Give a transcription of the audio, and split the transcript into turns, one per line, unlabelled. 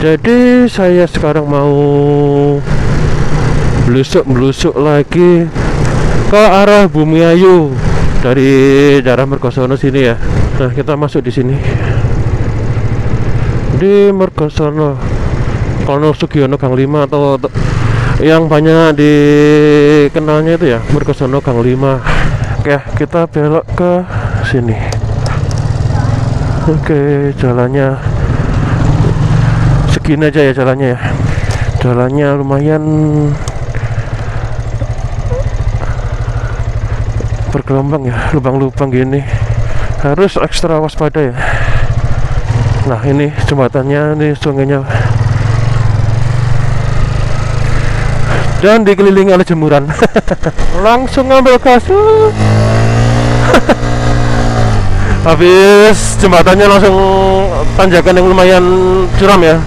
jadi saya sekarang mau belusuk-belusuk lagi ke arah Bumi Ayu dari daerah Mergosono sini ya. Nah kita masuk di sini. Di Mergosono Kono Sugiono Gang 5 atau yang banyak dikenalnya itu ya Mergosono Gang 5 oke kita belok ke sini. Oke jalannya segini aja ya jalannya ya. Jalannya lumayan bergelombang ya lubang-lubang gini. Harus ekstra waspada ya. Nah ini jembatannya ini sungainya dan dikelilingi oleh jemuran. Langsung ngambil gas. Habis jembatannya langsung tanjakan yang lumayan curam ya